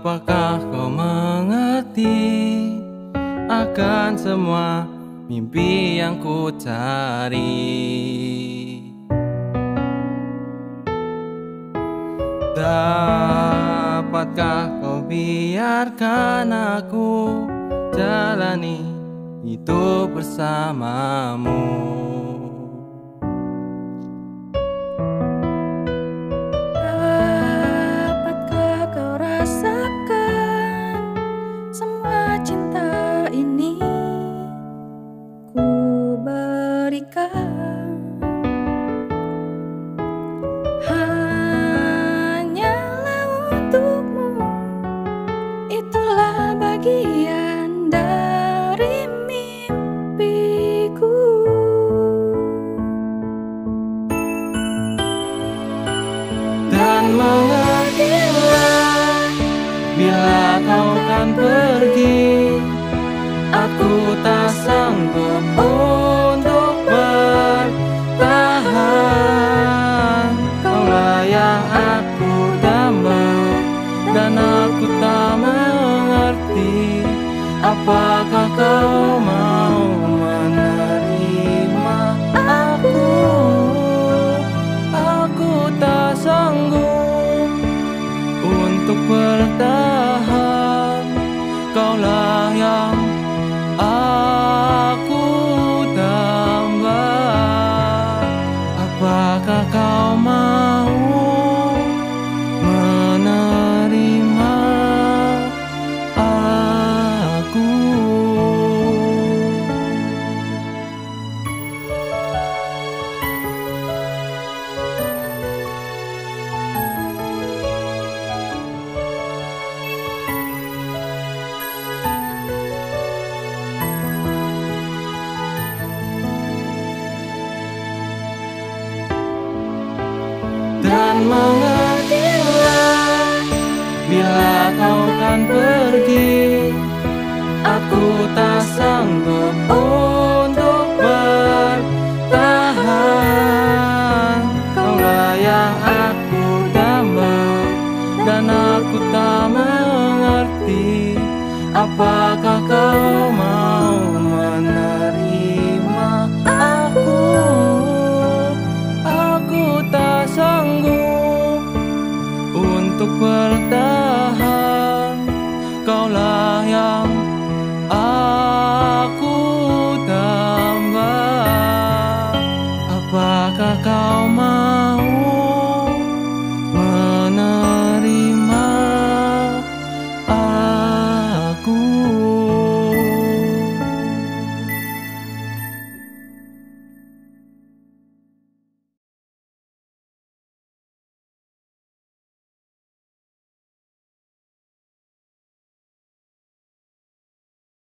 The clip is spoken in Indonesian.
Apakah kau mengerti akan semua mimpi yang ku cari? Dapatkah kau biarkan aku jalani itu bersamamu? Mengertilah. Bila kau kan pergi Aku tak sanggup untuk bertahan. Kaulah yang aku damba Dan aku tak mengerti Apakah Apakah kau mau mengertilah bila kau kan pergi. Aku tak sanggup untuk bertahan. Kaulah yang aku damba dan aku tak mengerti apakah kau untuk bertahan